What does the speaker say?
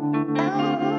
哦